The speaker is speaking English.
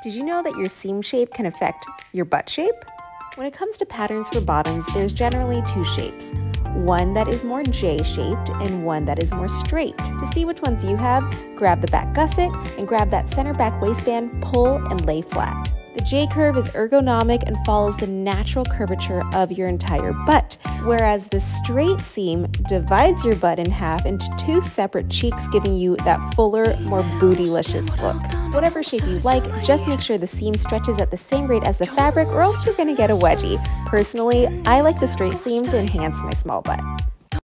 Did you know that your seam shape can affect your butt shape? When it comes to patterns for bottoms, there's generally two shapes. One that is more J-shaped and one that is more straight. To see which ones you have, grab the back gusset and grab that center back waistband, pull and lay flat. The J curve is ergonomic and follows the natural curvature of your entire butt, whereas the straight seam divides your butt in half into two separate cheeks, giving you that fuller, more bootylicious look. Whatever shape you like, just make sure the seam stretches at the same rate as the fabric or else you're gonna get a wedgie. Personally, I like the straight seam to enhance my small butt.